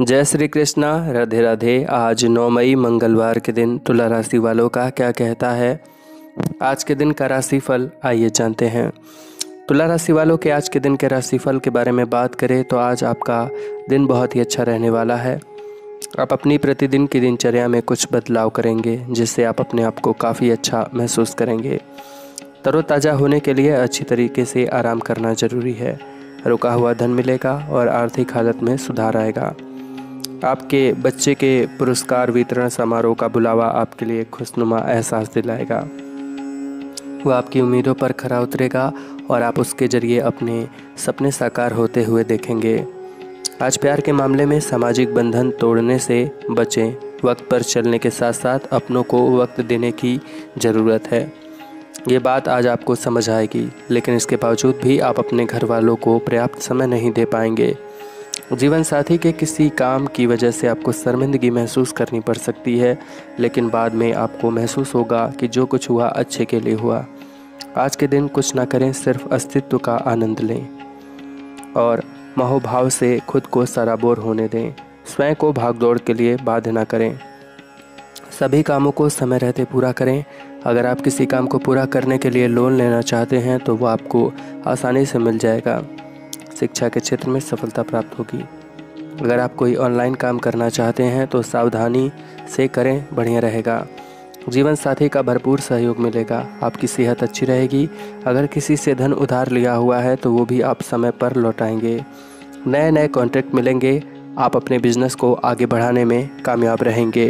जय श्री कृष्णा। राधे राधे। आज नौ मई, मंगलवार के दिन तुला राशि वालों का क्या कहता है? आज के दिन का राशिफल, आइए जानते हैं। तुला राशि वालों के आज के दिन के राशिफल के बारे में बात करें तो आज आपका दिन बहुत ही अच्छा रहने वाला है। आप अपनी प्रतिदिन की दिनचर्या में कुछ बदलाव करेंगे, जिससे आप अपने आप को काफ़ी अच्छा महसूस करेंगे। तरोताज़ा होने के लिए अच्छी तरीके से आराम करना ज़रूरी है। रुका हुआ धन मिलेगा और आर्थिक हालत में सुधार आएगा। आपके बच्चे के पुरस्कार वितरण समारोह का बुलावा आपके लिए खुशनुमा एहसास दिलाएगा। वह आपकी उम्मीदों पर खरा उतरेगा और आप उसके ज़रिए अपने सपने साकार होते हुए देखेंगे। आज प्यार के मामले में सामाजिक बंधन तोड़ने से बचें। वक्त पर चलने के साथ साथ अपनों को वक्त देने की ज़रूरत है। ये बात आज आपको समझ आएगी, लेकिन इसके बावजूद भी आप अपने घर वालों को पर्याप्त समय नहीं दे पाएँगे। जीवन साथी के किसी काम की वजह से आपको शर्मिंदगी महसूस करनी पड़ सकती है, लेकिन बाद में आपको महसूस होगा कि जो कुछ हुआ अच्छे के लिए हुआ। आज के दिन कुछ ना करें, सिर्फ़ अस्तित्व का आनंद लें और महोभाव से खुद को सराबोर होने दें। स्वयं को भागदौड़ के लिए बाध्य ना करें। सभी कामों को समय रहते पूरा करें। अगर आप किसी काम को पूरा करने के लिए लोन लेना चाहते हैं तो वो आपको आसानी से मिल जाएगा। शिक्षा के क्षेत्र में सफलता प्राप्त होगी। अगर आप कोई ऑनलाइन काम करना चाहते हैं तो सावधानी से करें, बढ़िया रहेगा। जीवन साथी का भरपूर सहयोग मिलेगा, आपकी सेहत अच्छी रहेगी। अगर किसी से धन उधार लिया हुआ है तो वो भी आप समय पर लौटाएँगे। नए नए कॉन्ट्रैक्ट मिलेंगे, आप अपने बिज़नेस को आगे बढ़ाने में कामयाब रहेंगे।